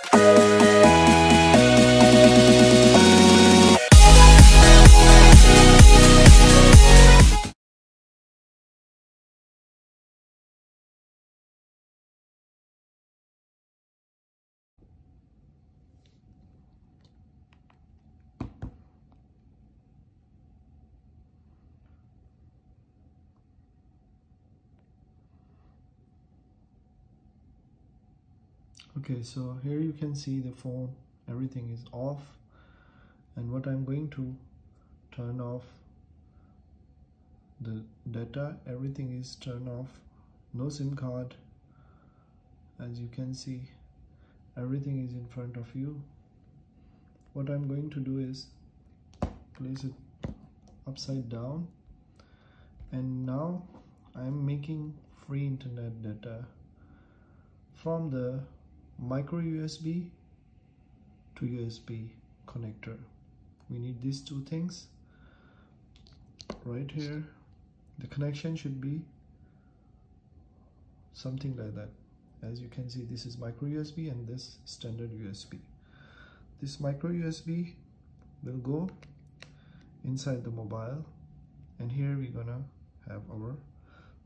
Música okay so here you can see the phone. Everything is off. And what I'm going to turn off the data everything is turned off. No SIM card. As you can see everything is in front of you. What I'm going to do is place it upside down. And now I'm making free internet data from the micro USB to USB connector. We need these two things right here. The connection should be something like that. As you can see this is micro USB and this standard USB this micro USB will go inside the mobile and here we're gonna have our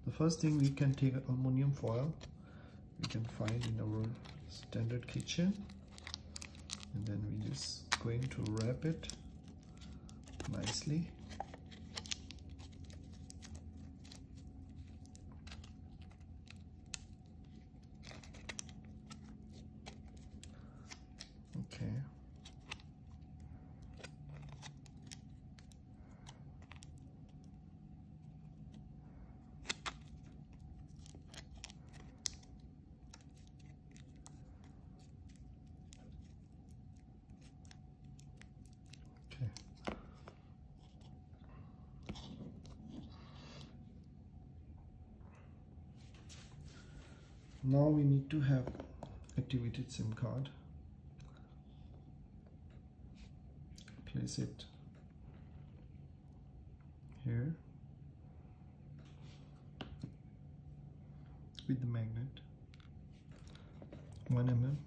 the first thing we can take aluminum foil. We can find in our standard kitchen. And then we just going to wrap it nicely okay Okay. Now we need to have activated SIM card. Place it here with the magnet 1 mm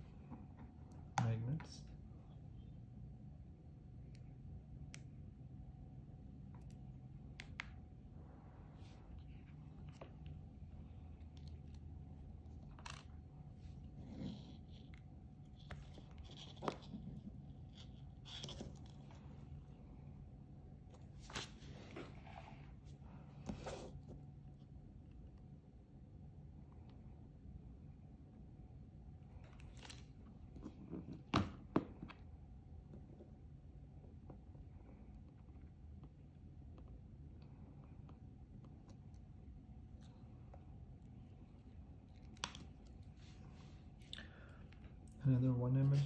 another 1 mm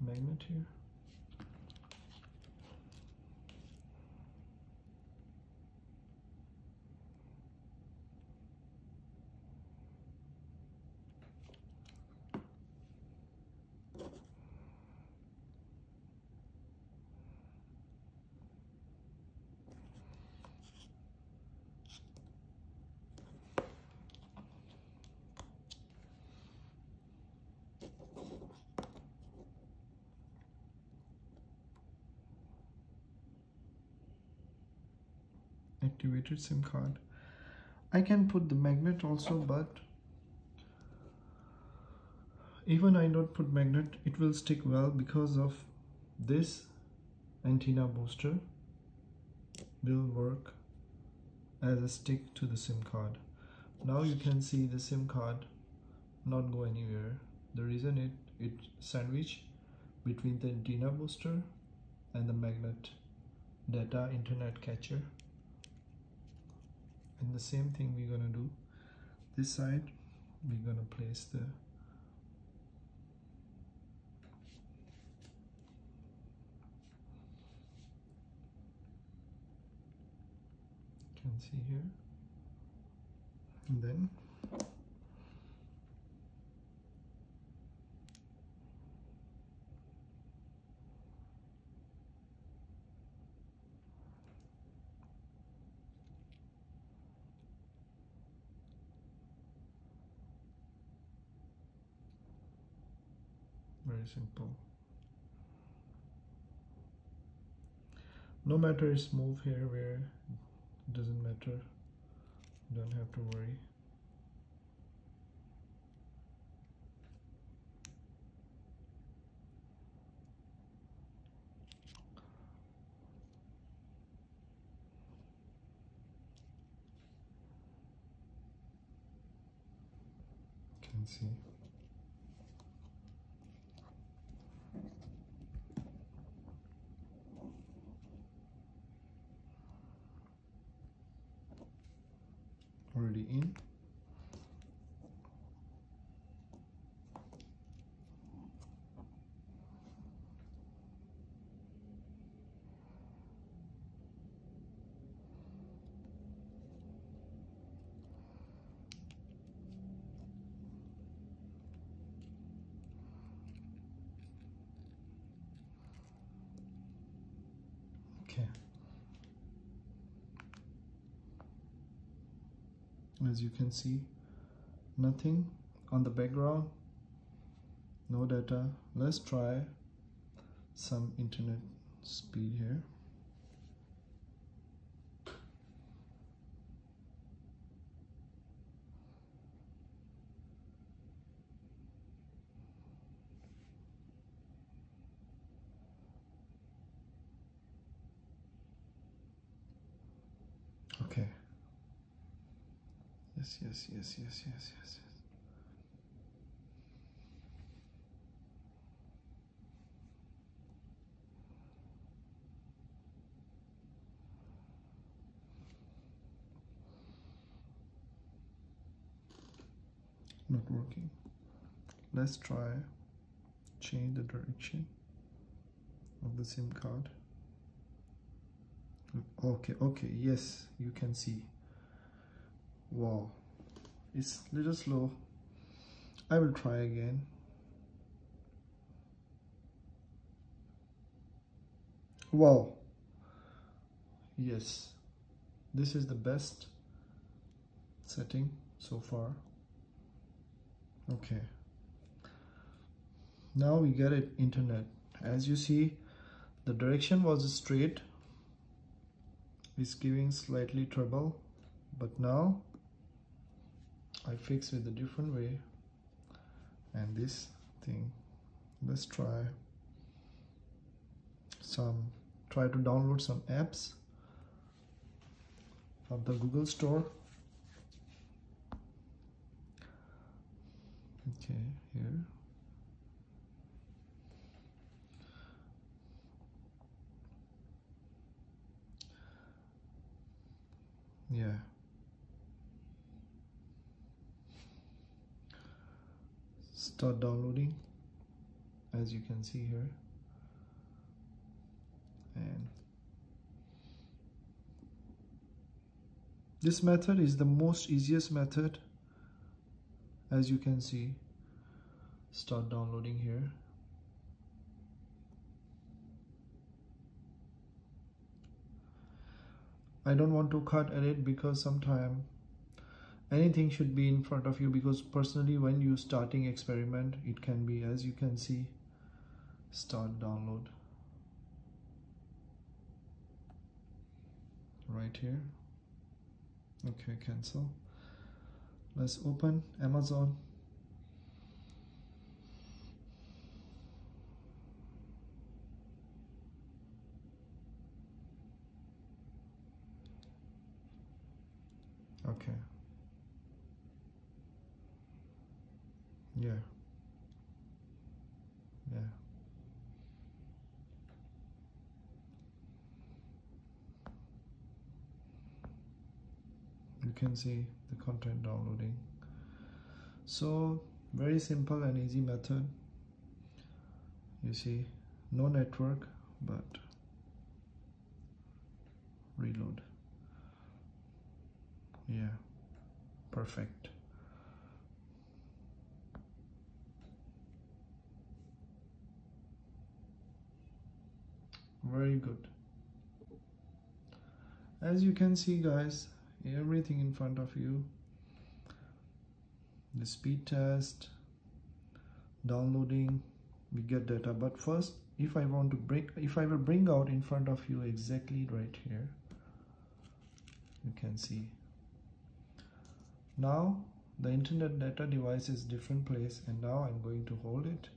magnet here activated SIM card. I can put the magnet also, but even I don't put magnet, it will stick well because of this antenna booster will work as a stick to the SIM card. Now you can see the SIM card not go anywhere. The reason it, it sandwich between the antenna booster and the magnet data internet catcher and the same thing we're gonna do. This side we're gonna place the can see here. And then very simple. No matter it's move here where it doesn't matter. Don't have to worry. Can see in. Okay as you can see nothing on the background no data. Let's try some internet speed here okay yes yes yes yes yes yes not working. Let's try change the direction of the sim card. Okay okay yes you can see wow. It's little slow. I will try again. Wow. Yes. This is the best setting so far. Okay. Now we get it internet. As you see the direction was straight. Is giving slightly trouble. But now I fix with a different way. And this thing let's try some try to download some apps from the Google Store. Okay here. Yeah start downloading as you can see here. And this method is the most easiest method as you can see. Start downloading here. I don't want to cut edit because sometime anything should be in front of you because personally when you starting experiment it can be as you can see start download. Right here. Okay cancel. Let's open Amazon. Okay yeah. Yeah. You can see the content downloading. So very simple and easy method. You see no network but reload. Yeah. Perfect very good. As you can see guys everything in front of you. The speed test downloading we get data. But first if I want to bring if I will bring out in front of you exactly right here you can see. Now the internet data device is different place and now I'm going to hold it.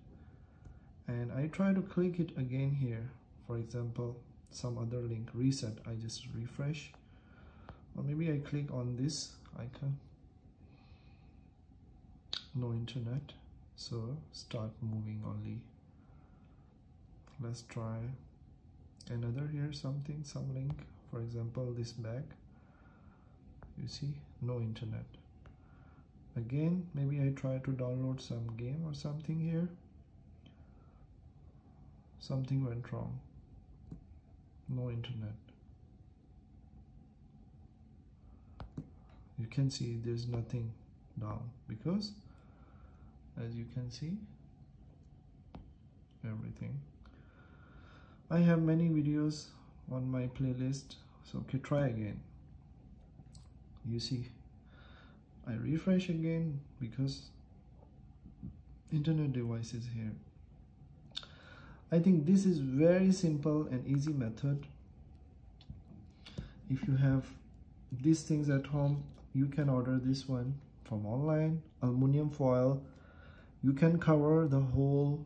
And I try to click it again here for example some other link reset I just refresh. Or maybe I click on this icon. No internet so start moving only. Let's try another here something some link. For example this bag. You see no internet. Again maybe I try to download some game or something here. Something went wrong no internet. You can see there's nothing down because as you can see everything. I have many videos on my playlist so okay try again. You see I refresh again because internet device is here I think this is very simple and easy method. If you have these things at home you can order this one from online aluminum foil. You can cover the whole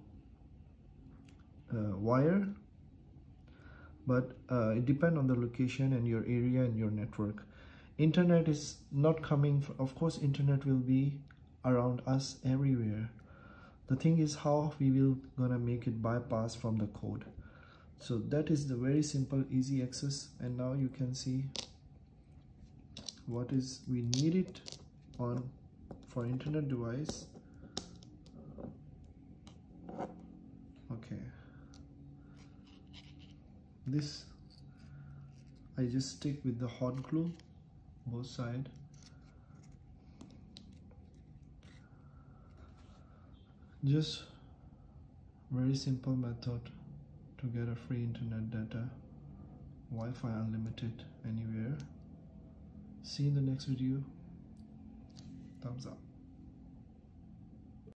uh, wire but uh, it depends on the location and your area and your network. Internet is not coming of course internet will be around us everywhere the thing is how we will gonna make it bypass from the code. So that is the very simple easy access and now you can see what is we need it on for internet device. Okay. This I just stick with the hot glue both side just very simple method to get a free internet data. Wi-Fi unlimited anywhere. See you in the next video. Thumbs up